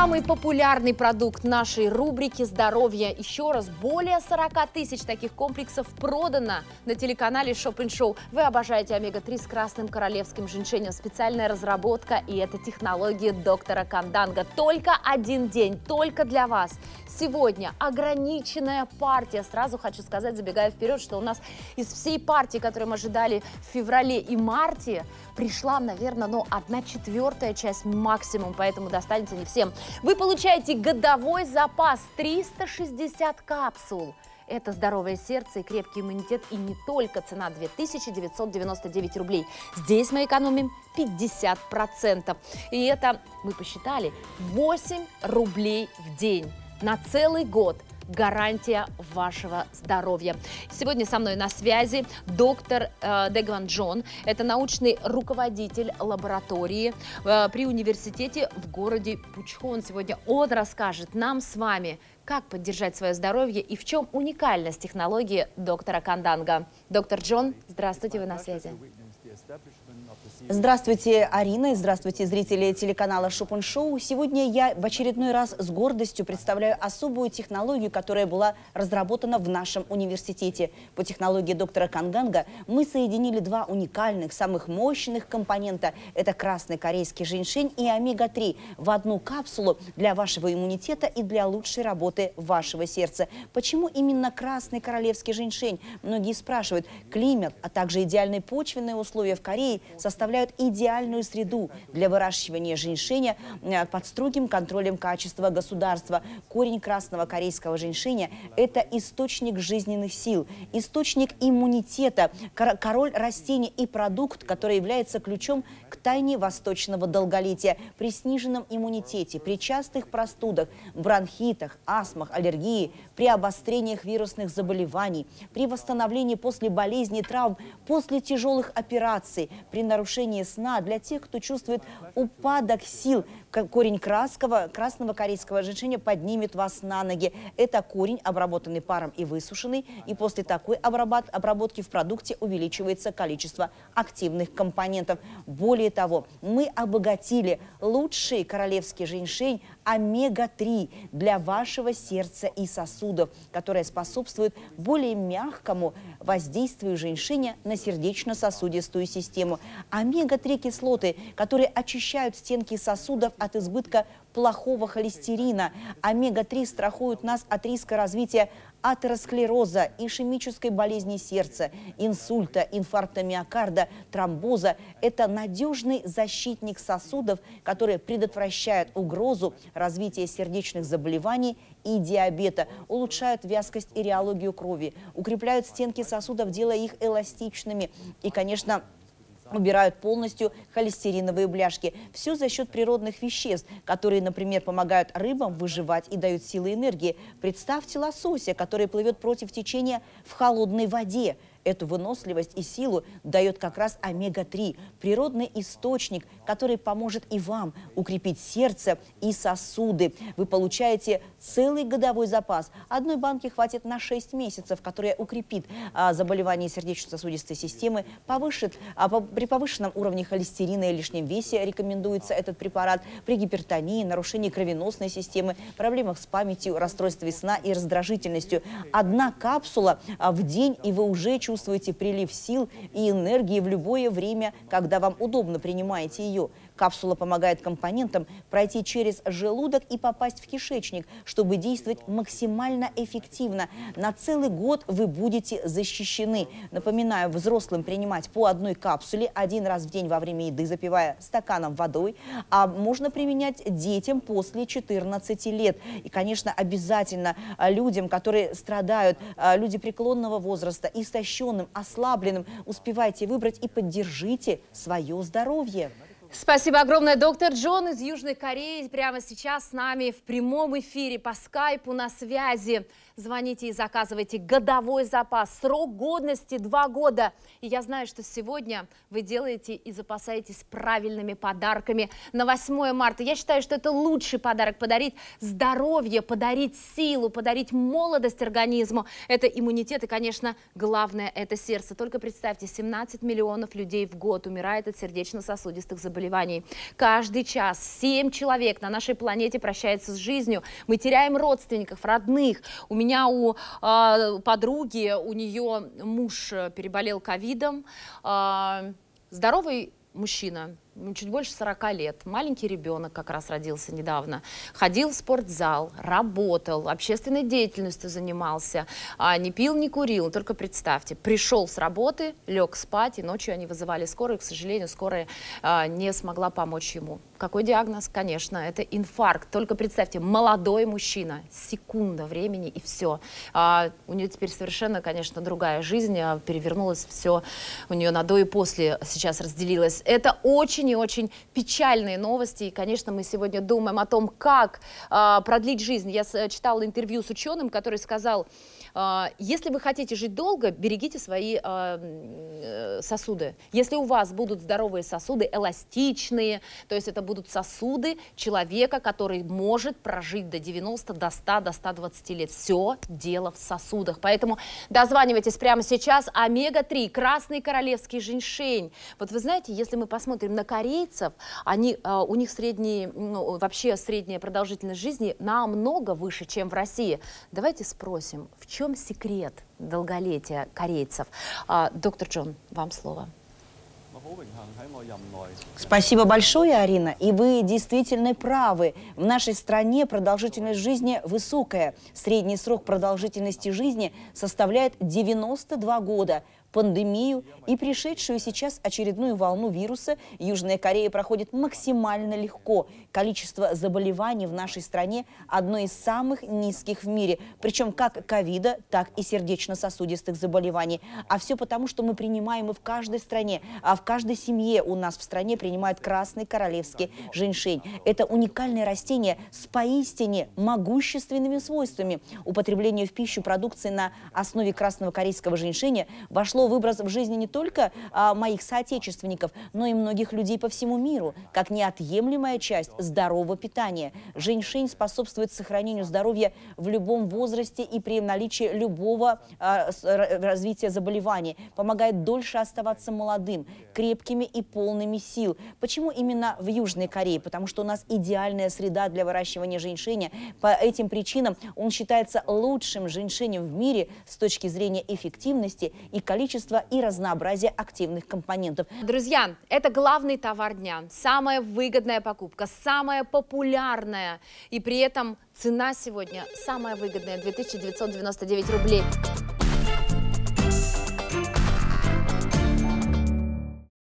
Самый популярный продукт нашей рубрики «Здоровье». Еще раз, более 40 тысяч таких комплексов продано на телеканале Шоппинг Шоу. Вы обожаете омега-3 с красным королевским женьшенем. Специальная разработка и это технология доктора Канданга. Только один день, только для вас. Сегодня ограниченная партия. Сразу хочу сказать, забегая вперед, что у нас из всей партии, которую мы ожидали в феврале и марте, пришла, наверное, ну, одна четвертая часть максимум, поэтому достанется не всем. Вы получаете годовой запас 360 капсул. Это здоровое сердце и крепкий иммунитет, и не только цена 2999 рублей. Здесь мы экономим 50%. И это, мы посчитали, 8 рублей в день на целый год гарантия вашего здоровья. Сегодня со мной на связи доктор э, Дегван Джон. Это научный руководитель лаборатории э, при университете в городе Пучхон. Сегодня он расскажет нам с вами, как поддержать свое здоровье и в чем уникальность технологии доктора Канданга. Доктор Джон, здравствуйте, вы на связи. Здравствуйте, Арина, и здравствуйте, зрители телеканала Шопен Шоу. Сегодня я в очередной раз с гордостью представляю особую технологию, которая была разработана в нашем университете. По технологии доктора Канганга мы соединили два уникальных, самых мощных компонента. Это красный корейский женьшень и омега-3 в одну капсулу для вашего иммунитета и для лучшей работы вашего сердца. Почему именно красный королевский женьшень? Многие спрашивают. Климат, а также идеальные почвенные условия в Корее составляют составляют идеальную среду для выращивания женьшеня э, под строгим контролем качества государства. Корень красного корейского женьшеня – это источник жизненных сил, источник иммунитета, король растений и продукт, который является ключом к тайне восточного долголетия. При сниженном иммунитете, при частых простудах, бронхитах, астмах, аллергии, при обострениях вирусных заболеваний, при восстановлении после болезней, травм, после тяжелых операций, при нарушении нарушение сна, для тех, кто чувствует упадок сил, корень красного, красного корейского женьшеня поднимет вас на ноги. Это корень, обработанный паром и высушенный. И после такой обработки в продукте увеличивается количество активных компонентов. Более того, мы обогатили лучший королевский женьшень омега-3 для вашего сердца и сосудов, которая способствует более мягкому воздействию женьшеня на сердечно-сосудистую систему. Омега-3 кислоты, которые очищают стенки сосудов от избытка плохого холестерина. Омега-3 страхуют нас от риска развития атеросклероза, ишемической болезни сердца, инсульта, инфаркта миокарда, тромбоза. Это надежный защитник сосудов, который предотвращает угрозу развития сердечных заболеваний и диабета, улучшают вязкость и реологию крови, укрепляют стенки сосудов, делая их эластичными и, конечно, убирают полностью холестериновые бляшки. Все за счет природных веществ, которые, например, помогают рыбам выживать и дают силы энергии. Представьте лосося, который плывет против течения в холодной воде. Эту выносливость и силу дает как раз омега-3, природный источник, который поможет и вам укрепить сердце и сосуды. Вы получаете целый годовой запас. Одной банки хватит на 6 месяцев, которая укрепит а, заболевания сердечно-сосудистой системы, повышит, а, по, при повышенном уровне холестерина и лишнем весе рекомендуется этот препарат, при гипертонии, нарушении кровеносной системы, проблемах с памятью, расстройстве сна и раздражительностью. Одна капсула а, в день, и вы уже чувствуете прилив сил и энергии в любое время, когда вам удобно принимаете ее. Капсула помогает компонентам пройти через желудок и попасть в кишечник, чтобы действовать максимально эффективно. На целый год вы будете защищены. Напоминаю, взрослым принимать по одной капсуле один раз в день во время еды, запивая стаканом водой. А можно применять детям после 14 лет. И, конечно, обязательно а, людям, которые страдают, а, люди преклонного возраста, истощенным, ослабленным, успевайте выбрать и поддержите свое здоровье. Спасибо огромное, доктор Джон из Южной Кореи. Прямо сейчас с нами в прямом эфире по скайпу на связи. Звоните и заказывайте годовой запас. Срок годности 2 года. И я знаю, что сегодня вы делаете и запасаетесь правильными подарками на 8 марта. Я считаю, что это лучший подарок подарить здоровье, подарить силу, подарить молодость организму. Это иммунитет и, конечно, главное – это сердце. Только представьте, 17 миллионов людей в год умирает от сердечно-сосудистых заболеваний. Каждый час 7 человек на нашей планете прощается с жизнью. Мы теряем родственников, родных. У меня у э, подруги, у нее муж переболел ковидом. Э, здоровый мужчина, чуть больше 40 лет, маленький ребенок как раз родился недавно, ходил в спортзал, работал, общественной деятельностью занимался, а, не пил, не курил, только представьте, пришел с работы, лег спать, и ночью они вызывали скорую, к сожалению, скорая а, не смогла помочь ему. Какой диагноз? Конечно, это инфаркт. Только представьте, молодой мужчина, секунда времени и все. А, у нее теперь совершенно, конечно, другая жизнь, а, перевернулось все у нее на до и после сейчас разделилось. Это очень и очень печальные новости, и, конечно, мы сегодня думаем о том, как а, продлить жизнь. Я читала интервью с ученым, который сказал, а, если вы хотите жить долго, берегите свои а, э, сосуды. Если у вас будут здоровые сосуды, эластичные, то есть это будут сосуды человека, который может прожить до 90, до 100, до 120 лет. Все дело в сосудах. Поэтому дозванивайтесь прямо сейчас. Омега-3, красный королевский женьшень. Вот вы знаете, если мы посмотрим на корейцев, они, а, у них средний, ну, вообще средняя продолжительность жизни намного выше, чем в России. Давайте спросим, в чем секрет долголетия корейцев? А, доктор Джон, вам слово. Спасибо большое, Арина. И вы действительно правы. В нашей стране продолжительность жизни высокая. Средний срок продолжительности жизни составляет 92 года пандемию и пришедшую сейчас очередную волну вируса Южная Корея проходит максимально легко. Количество заболеваний в нашей стране одно из самых низких в мире, причем как ковида, так и сердечно-сосудистых заболеваний. А все потому, что мы принимаем и в каждой стране, а в каждой семье у нас в стране принимают красный королевский женьшень. Это уникальное растение с поистине могущественными свойствами. Употребление в пищу продукции на основе красного корейского женьшеня вошло вошло в образ в жизни не только а, моих соотечественников, но и многих людей по всему миру, как неотъемлемая часть здорового питания. Женьшень способствует сохранению здоровья в любом возрасте и при наличии любого а, развития заболеваний, помогает дольше оставаться молодым, крепкими и полными сил. Почему именно в Южной Корее? Потому что у нас идеальная среда для выращивания женьшеня. По этим причинам он считается лучшим женьшенем в мире с точки зрения эффективности и количества количество и разнообразие активных компонентов. Друзья, это главный товар дня, самая выгодная покупка, самая популярная. И при этом цена сегодня самая выгодная – 2999 рублей.